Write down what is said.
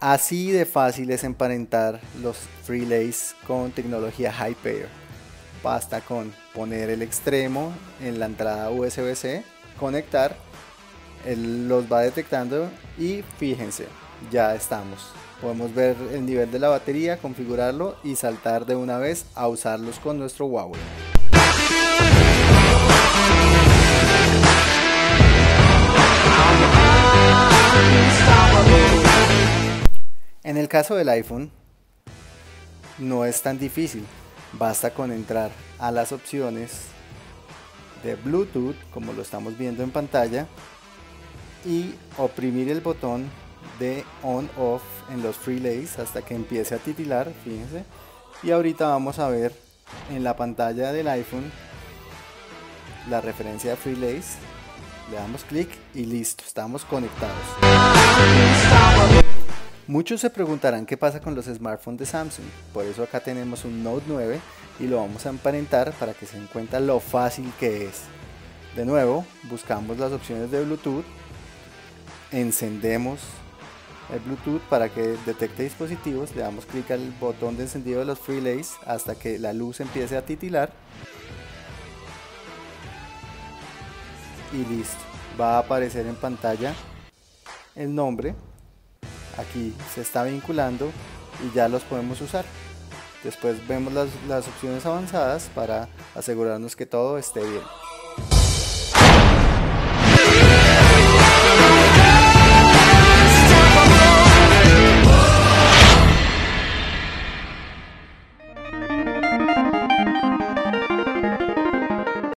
Así de fácil es emparentar los relays con tecnología Hyper. Basta con poner el extremo en la entrada USB-C, conectar, él los va detectando y fíjense, ya estamos. Podemos ver el nivel de la batería, configurarlo y saltar de una vez a usarlos con nuestro Huawei. Caso del iPhone, no es tan difícil. Basta con entrar a las opciones de Bluetooth, como lo estamos viendo en pantalla, y oprimir el botón de on-off en los relays hasta que empiece a titilar, fíjense. Y ahorita vamos a ver en la pantalla del iPhone la referencia de relays. Le damos clic y listo, estamos conectados. Muchos se preguntarán qué pasa con los smartphones de Samsung, por eso acá tenemos un Note 9 y lo vamos a emparentar para que se den cuenta lo fácil que es. De nuevo, buscamos las opciones de Bluetooth, encendemos el Bluetooth para que detecte dispositivos, le damos clic al botón de encendido de los relays hasta que la luz empiece a titilar y listo, va a aparecer en pantalla el nombre aquí se está vinculando y ya los podemos usar. Después vemos las, las opciones avanzadas para asegurarnos que todo esté bien.